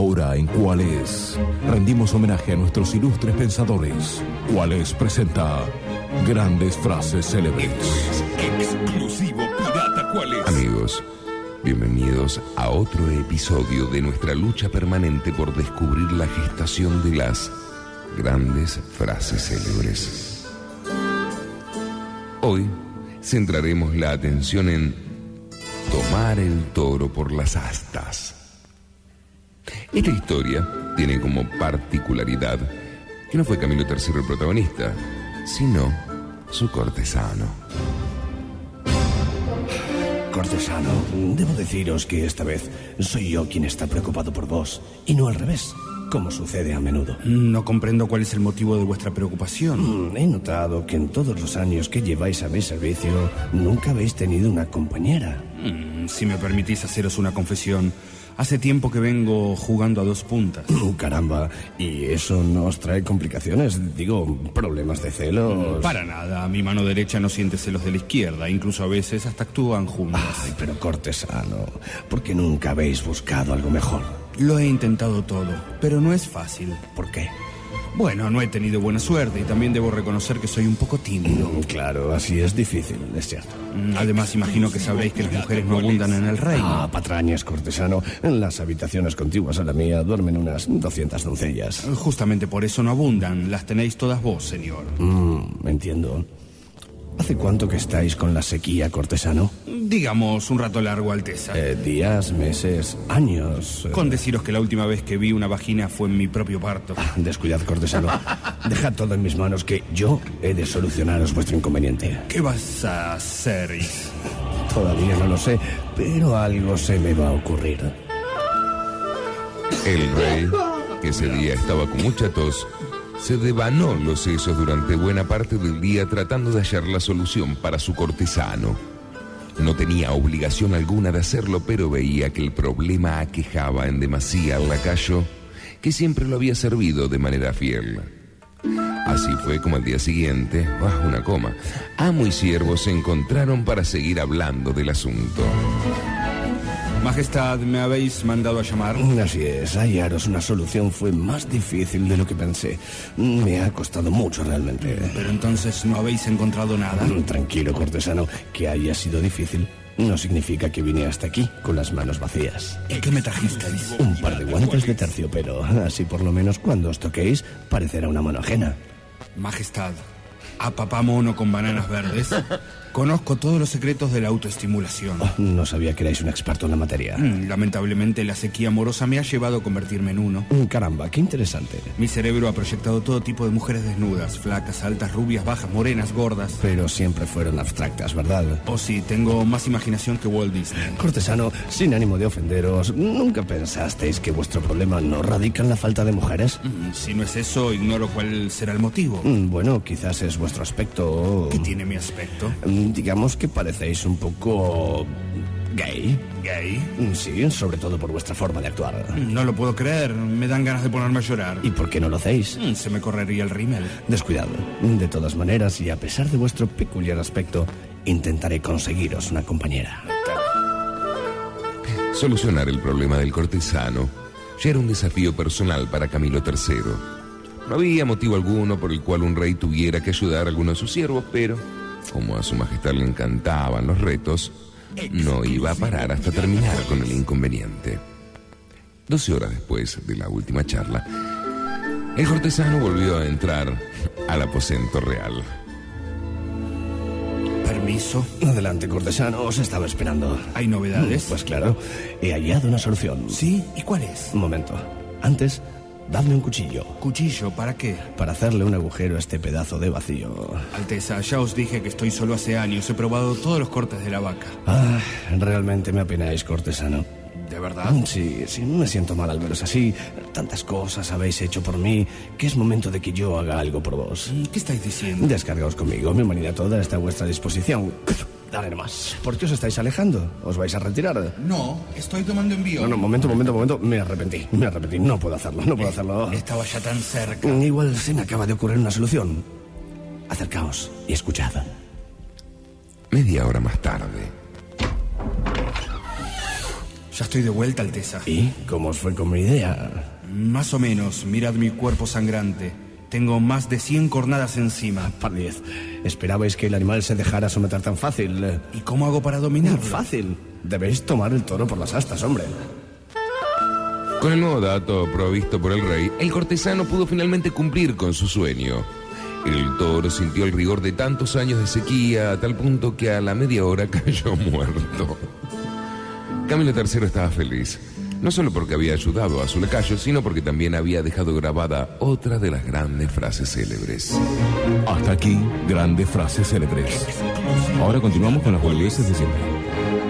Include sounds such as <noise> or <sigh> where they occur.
Ahora en Cuál es, rendimos homenaje a nuestros ilustres pensadores. Cuál es presenta grandes frases célebres. Exclusivo Pirata ¿Cuál es? Amigos, bienvenidos a otro episodio de nuestra lucha permanente por descubrir la gestación de las grandes frases célebres. Hoy centraremos la atención en tomar el toro por las astas. Esta historia tiene como particularidad que no fue Camilo III el protagonista, sino su cortesano. Cortesano, debo deciros que esta vez soy yo quien está preocupado por vos, y no al revés, como sucede a menudo. No comprendo cuál es el motivo de vuestra preocupación. Mm, He notado que en todos los años que lleváis a mi servicio nunca habéis tenido una compañera. Mm, Si me permitís haceros una confesión, hace tiempo que vengo jugando a dos puntas. Mm, Caramba, ¿y eso no os trae complicaciones? Digo, problemas de celos. Para nada, mi mano derecha no siente celos de la izquierda, incluso a veces hasta actúan juntas. Ay, pero cortesano, ¿por qué nunca habéis buscado algo mejor? Lo he intentado todo, pero no es fácil. ¿Por qué? Bueno, no he tenido buena suerte y también debo reconocer que soy un poco tímido. Mm, Claro, así es difícil, es cierto. Mm, Además, imagino que sabréis que las mujeres no abundan en el reino. Ah, patrañas, cortesano. En las habitaciones contiguas a la mía duermen unas 200 doncellas. Justamente por eso no abundan, las tenéis todas vos, señor. Mm, entiendo. ¿Hace cuánto que estáis con la sequía, cortesano? Digamos, un rato largo, Alteza. Eh, días, meses, años. eh, Con deciros que la última vez que vi una vagina fue en mi propio parto. Descuidad, cortesano. Dejad todo en mis manos que yo he de solucionaros vuestro inconveniente. ¿Qué vas a hacer? Is? Todavía no lo sé, pero algo se me va a ocurrir. El rey, que ese día estaba con mucha tos, se devanó los sesos durante buena parte del día tratando de hallar la solución para su cortesano. No tenía obligación alguna de hacerlo, pero veía que el problema aquejaba en demasía al lacayo, que siempre lo había servido de manera fiel. Así fue como al día siguiente, ah, una coma, amo y siervo se encontraron para seguir hablando del asunto. Majestad, ¿me habéis mandado a llamar? Así es, hallaros una solución fue más difícil de lo que pensé. Me ha costado mucho realmente. Pero entonces no habéis encontrado nada. Mm, Tranquilo, cortesano, que haya sido difícil no significa que vine hasta aquí con las manos vacías. ¿Y qué me trajisteis? Un par de guantes de terciopelo, así por lo menos cuando os toquéis parecerá una mano ajena. Majestad, a papá mono con bananas verdes, <laughs> conozco todos los secretos de la autoestimulación. No sabía que erais un experto en la materia. Mm, Lamentablemente la sequía amorosa me ha llevado a convertirme en uno. Mm, Caramba, qué interesante. Mi cerebro ha proyectado todo tipo de mujeres desnudas, flacas, altas, rubias, bajas, morenas, gordas. Pero siempre fueron abstractas, ¿verdad? O sí, tengo más imaginación que Walt Disney. Cortesano, sin ánimo de ofenderos, ¿nunca pensasteis que vuestro problema no radica en la falta de mujeres? Mm, Si no es eso, ignoro cuál será el motivo. Bueno, quizás es vuestro aspecto... ¿Qué tiene mi aspecto? Mm, Digamos que parecéis un poco... gay. ¿Gay? Mm, Sí, sobre todo por vuestra forma de actuar. No lo puedo creer, me dan ganas de ponerme a llorar. ¿Y por qué no lo hacéis? Mm, Se me correría el rímel. Descuidado. De todas maneras, y a pesar de vuestro peculiar aspecto, intentaré conseguiros una compañera. Solucionar el problema del cortesano ya era un desafío personal para Camilo III. No había motivo alguno por el cual un rey tuviera que ayudar a alguno de sus siervos, pero como a su majestad le encantaban los retos, no iba a parar hasta terminar con el inconveniente. Doce horas después de la última charla, el cortesano volvió a entrar al aposento real. Permiso. Adelante, cortesano, os estaba esperando. ¿Hay novedades? Pues claro, he hallado una solución. ¿Sí? ¿Y cuál es? Un momento. Antes, dadme un cuchillo ¿Cuchillo? ¿Para qué? para hacerle un agujero a este pedazo de vacío. Alteza, ya os dije que estoy solo hace años. He probado todos los cortes de la vaca. Ah, realmente me apenáis, cortesano. ¿De verdad? Sí, sí, me siento mal al veros así. Tantas cosas habéis hecho por mí que es momento de que yo haga algo por vos. ¿Qué estáis diciendo? Descargaos conmigo, mi humanidad toda está a vuestra disposición. <clears throat> Dale nomás. ¿Por qué os estáis alejando? ¿Os vais a retirar? No, estoy tomando envío. No, no, momento, momento, momento. Me arrepentí, me arrepentí. No puedo hacerlo, no puedo hacerlo. Estaba ya tan cerca. Igual se me acaba de ocurrir una solución. Acercaos y escuchad. Media hora más tarde, Ya estoy de vuelta, Alteza. ¿Y cómo os fue con mi idea? Más o menos, mirad mi cuerpo sangrante. Tengo más de 100 cornadas encima. Par diez. ¿Esperabais que el animal se dejara someter tan fácil? ¿Y cómo hago para dominarlo? Fácil. Debéis tomar el toro por las astas, hombre. Con el nuevo dato provisto por el rey, el cortesano pudo finalmente cumplir con su sueño. El toro sintió el rigor de tantos años de sequía a tal punto que a la media hora <laughs> cayó muerto. Camilo III estaba feliz, no solo porque había ayudado a su lacayo, sino porque también había dejado grabada otra de las grandes frases célebres. Hasta aquí, grandes frases célebres. Ahora continuamos con las boludeces de siempre.